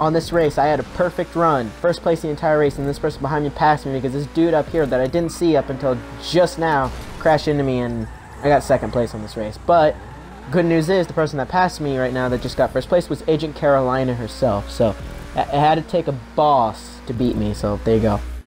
on this race, I had a perfect run. First place the entire race, and this person behind me passed me because this dude up here that I didn't see up until just now crashed into me, and I got second place on this race. But good news is the person that passed me right now that just got first place was Agent Carolina herself. So it had to take a boss to beat me. So there you go.